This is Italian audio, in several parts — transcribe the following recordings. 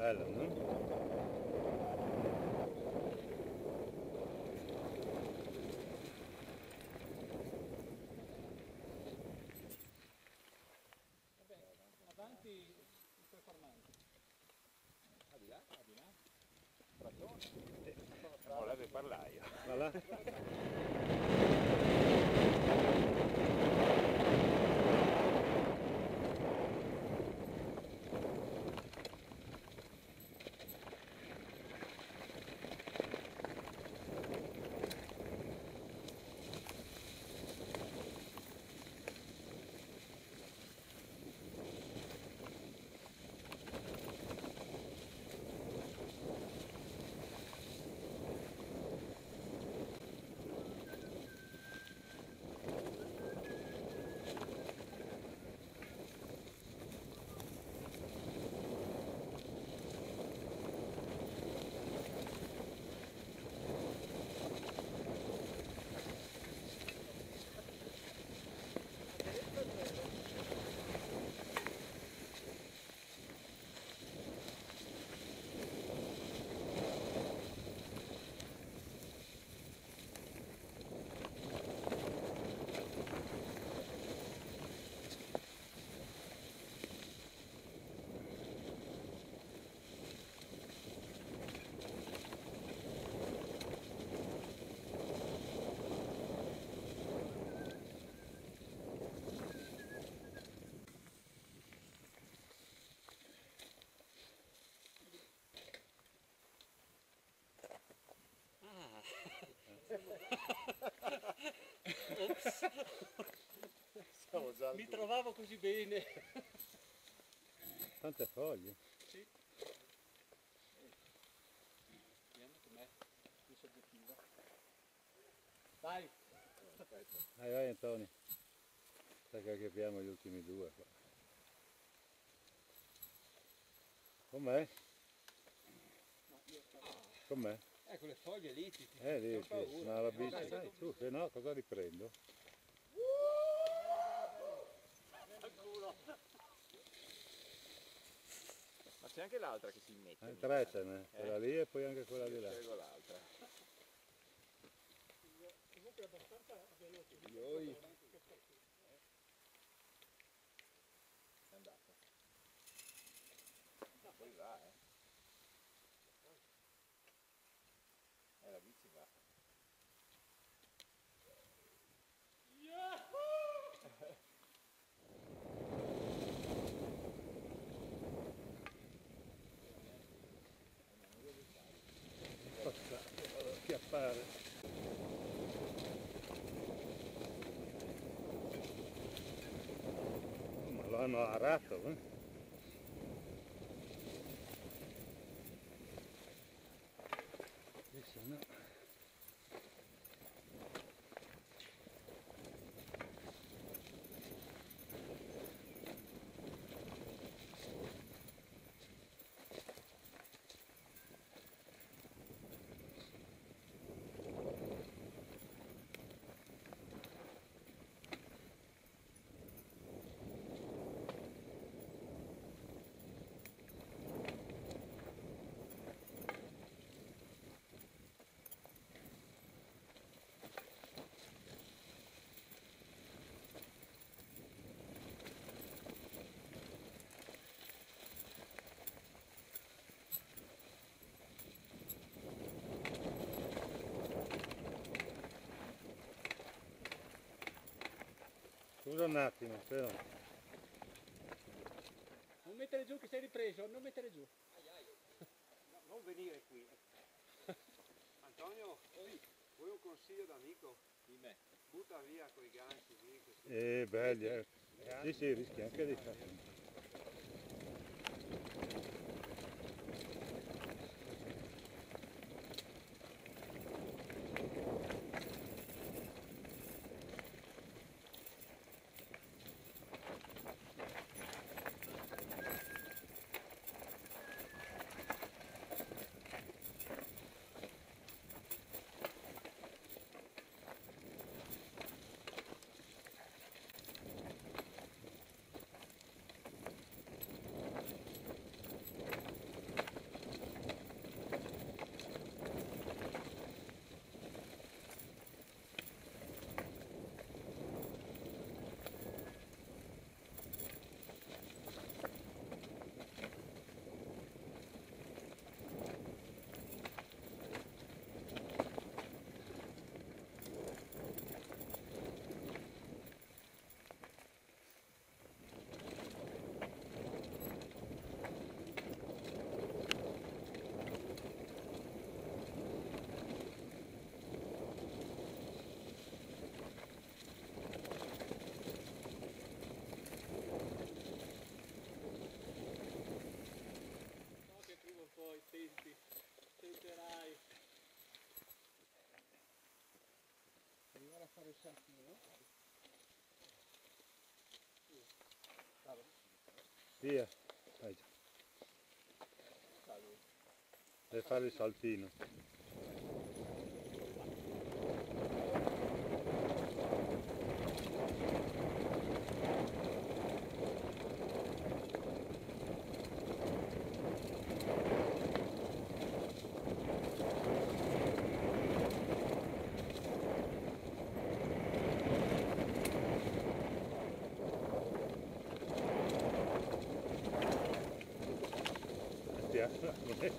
Bella, no? Vabbè, avanti il performante. Mi due. trovavo così bene. Tante foglie. Sì. Vediamo com'è più soggettiva. Vai. Vai, vai Antonio. Sai che capiamo gli ultimi due qua. Com'è? Com'è? Ecco le foglie lì, ti, ti Eh, lì, sì, ma la Eh, bici, dai, su, se no cosa riprendo? Ma c'è anche l'altra che si mette. Eh, tre ce n'è, quella lì e poi anche quella di là. Prego l'altra. Comunque è abbastanza veloce. no our rato. Scusa un attimo, però. Non mettere giù che sei ripreso, non mettere giù. Non venire qui. Antonio, vuoi un consiglio d'amico? Di me. Butta via quei ganci lì. Eh, belli, eh. Sì, sì, rischi anche di fare. Via. Vai. Deve fare il saltino. 行け。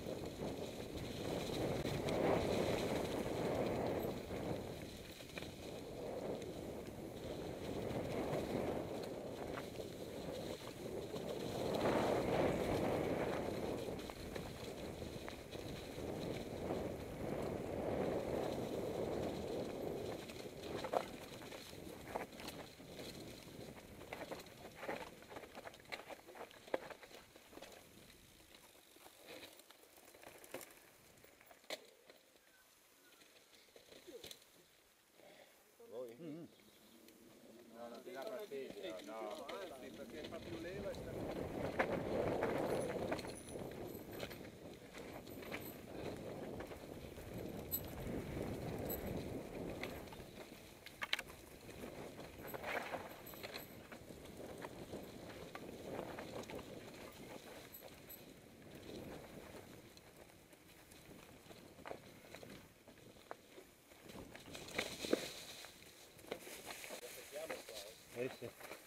É Esse.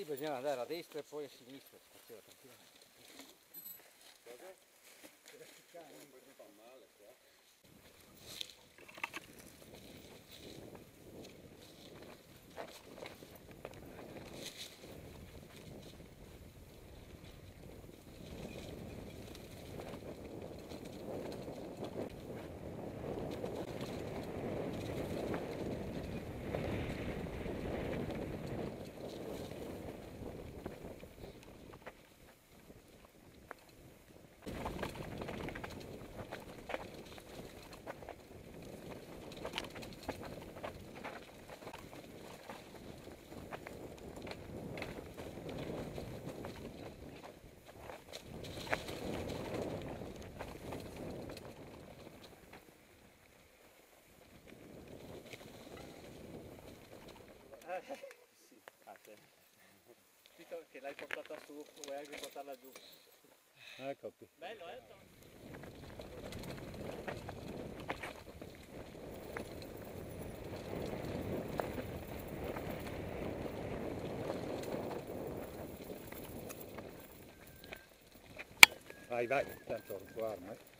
Lì bisogna andare a destra e poi a sinistra. faceva tranquillo. Portata su, vuoi anche portarla giù. Ecco qui. Bello, eh? Vai, vai, tanto guarda.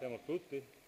Siamo tutti?